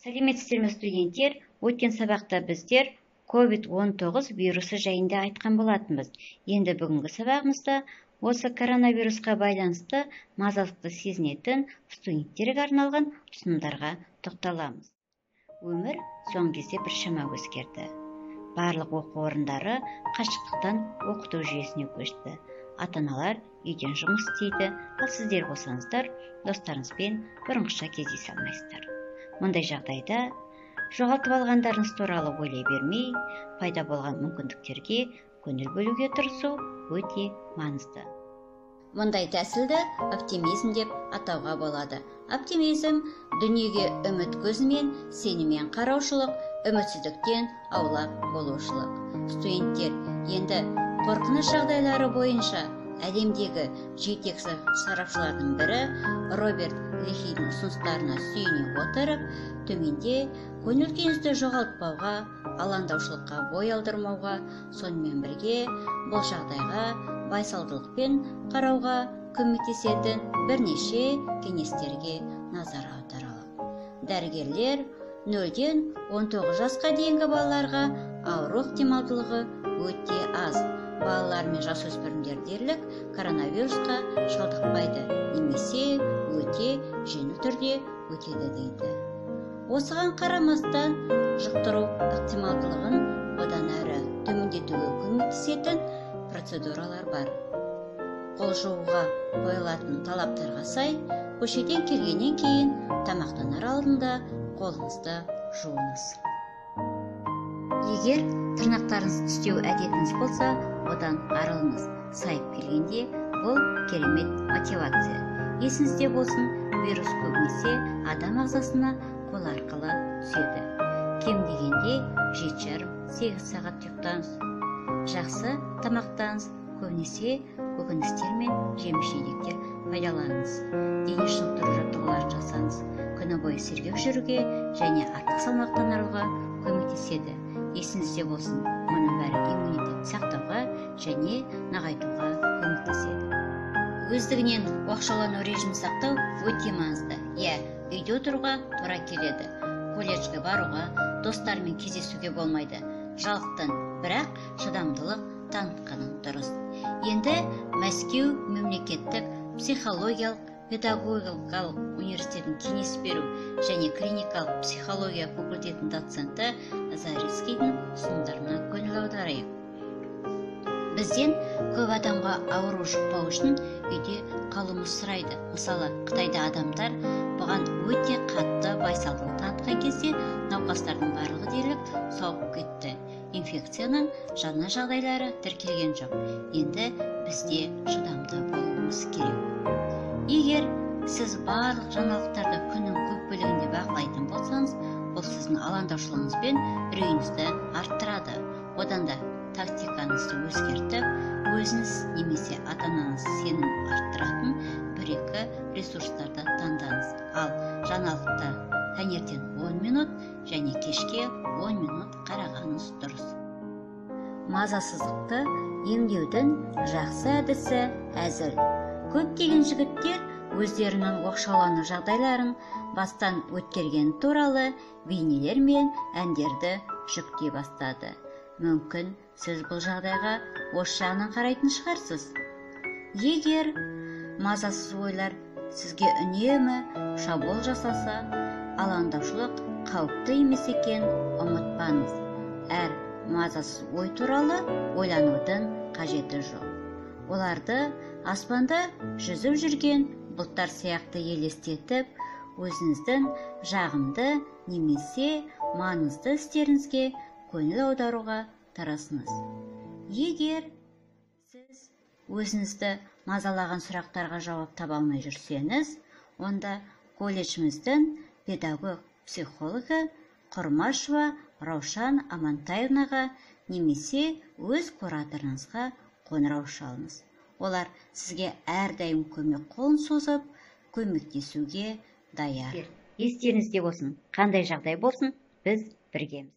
сәлеметсіздер ме студенттер өткен сабақта біздер covid 19 вирусы жайында айтқан болатынбыз. Енді бүгінгі сабағымызда осы коронавирусқа байланысты мазалықты сезінетін студенттерге арналған ұсынымдарға тоқталамыз. Өмір соңғы кезде біршама өзгерді. Барлық оқу орындары қашықтықтан оқыту жүйесіне көшті. Ата аналар үйден жұмыс істейді. Ал сіздер болсаңыздар достарыңызбен бұрынғыша кездесе алмайсыздар. Мұндай жағдайда жоғалтып алғандарыңыз туралы ойлай бермей пайда болған мүмкіндіктерге көңіл бөлуге тырысу өте маңызды. Мұндай тәсілді оптимизм деп атауға болады. Оптимизм дүниеге үміт көзімен сеніммен қараушылық үмітсіздіктен аулақ болушылық. Студенттер енді қорқыныш жағдайлары бойынша әлемдегі жетекші сарапшылардың бірі роберт лехидің ұсыныстарына сүйене отырып төменде көңіл күйіңізді жоғалтпауға алаңдаушылыққа бой алдырмауға сонымен бірге бұл жағдайға байсалдылықпен қарауға көмектесетін бірнеше кеңестерге назар аударалық дәрігерлер нөлден 19 жасқа дейінгі балаларға ауру ықтималдылығы өте аз. Балалар мен жасөспірімдер дерлік коронавирусқа шалдықпайды. Немесе өте жеңіл түрде өтеді дейді. Осыған қарамастан жұқтыру ықтималдылығын одан әрі төмендетуге көмектесетін процедуралар бар. Қол жууға қойылатын талаптарға сай көшеден келгеннен кейін тамақтанар алдында қолыңызды жуыңыз. Егер тырнақтарыңыз тістеу әдетіңіз болса одан арылыңыз. Сайып келгенде бұл керемет мотивация. Есіңізде болсын вирус көбінесе адам ағзасына қол арқылы түседі. Кем дегенде жеті жарым сегіз сағат ұйықтаңыз. Жақсы тамақтаңыз көбінесе көкөністер мен жеміс жидектер пайдаланыңыз. Дене шынықтыру жаттығуларын жасаңыз. Күні бойы сергек жүруге және артық салмақтан арылуға көмектеседі. Есіңізде болсын мұның бәрі иммунитетті сақтауға және нығайтуға көмектеседі өздігінен оқшаулану режимін сақтау өте маңызды. Иә үйде отыруға тура келеді. Колледжге баруға достармен кездесуге болмайды. Жалықтың бірақ шыдамдылық танытқаның дұрыс. Енді мәскеу мемлекеттік психологиялық педагогикалық университетінің кеңес беру және клиникалық психология факультетінің доценті зарицкийдің ұсынымдарына көңіл аударайық бізден көп адамға ауру жұқпау үшін үйде қалуымыз сұрайды. Мысалы қытайда адамдар бұған өте қатты байсалдылық танытқан кезде науқастардың барлығы дерлік сауығып кетті. Инфекцияның жаңа жағдайлары тіркелген жоқ. Енді бізде шыдамды болуымыз керек. Егер сіз барлық жаңалықтарды күннің көп бөлігінде бақылайтын сіздің бен үрейіңізді арттырады. Одан да тактикаңызды өзгертіп өзіңіз немесе ата анаңыз сенім арттыратын бір екі ресурстарды таңдаңыз. Ал жаңалықты таңертең 10 минут және кешке 10 минут қарағаныңыз дұрыс. Мазасыздықты емдеудің жақсы әдісі әзіл. Көптеген жігіттер өздерінің оқшаулану жағдайларын бастан өткерген туралы бейнелер мен әндерді жүктей бастады. Мүмкін сіз бұл жағдайға осы жағынан қарайтын шығарсыз. Егер мазасыз ойлар сізге үнемі шабуыл жасаса алаңдаушылық қауіпті емес екенін ұмытпаңыз. Әр мазасыз ой туралы ойланудың қажеті жоқ. Оларды аспанда жүзіп жүрген бұлттар сияқты елестетіп өзіңіздің жағымды немесе маңызды істеріңізге көңіл аударуға тырысыңыз. Егер сіз өзіңізді мазалаған сұрақтарға жауап таба алмай жүрсеңіз онда колледжіміздің педагог психологы құрмашева раушан амантаевнаға немесе өз кураторыңызға қоңырау шалыңыз. Олар сізге әрдайым көмек қолын созып көмектесуге даяр. Естеріңізде болсын. Қандай жағдай болсын біз біргеміз.